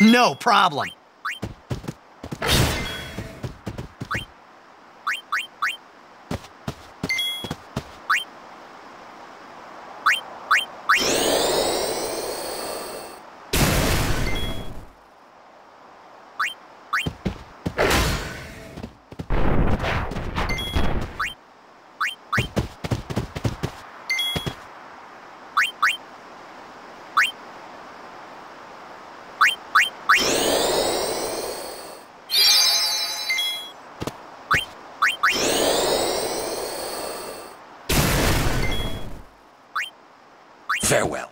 No problem. Farewell.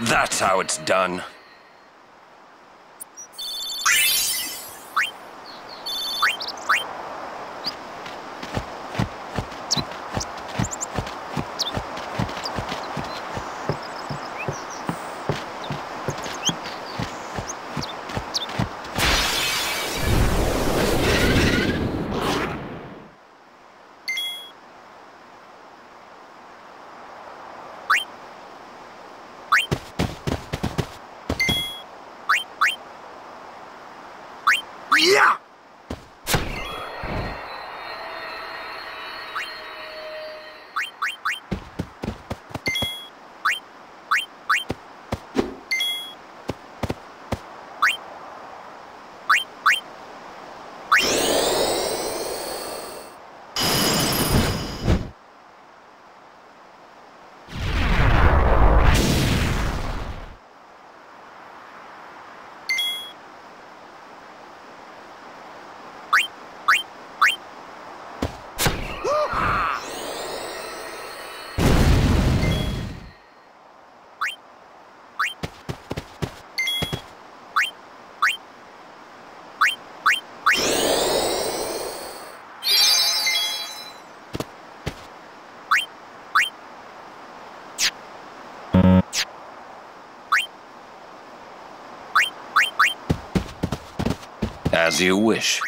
That's how it's done. As you wish.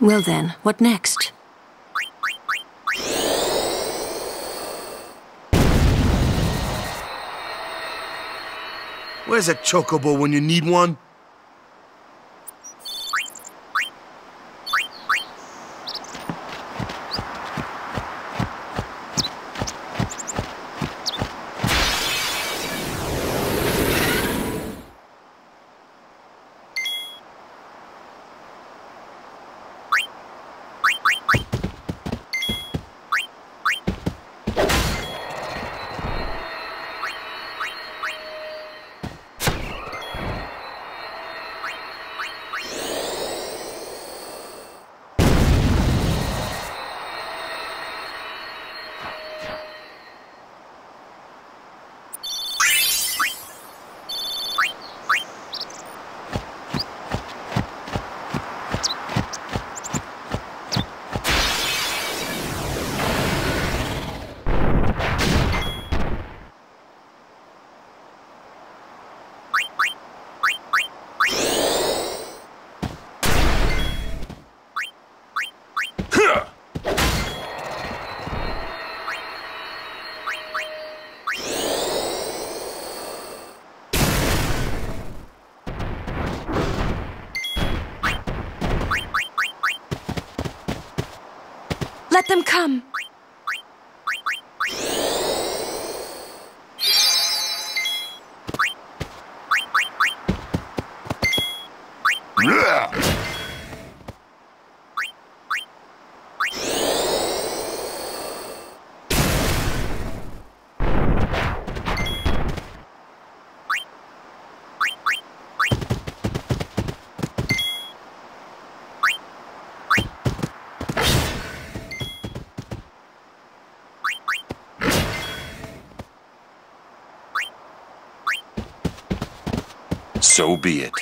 Well then, what next? Where's a chocobo when you need one? Them come. So be it.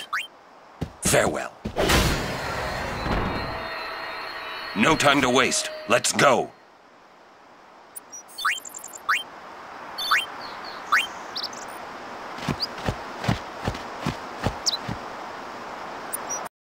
Farewell. No time to waste. Let's go.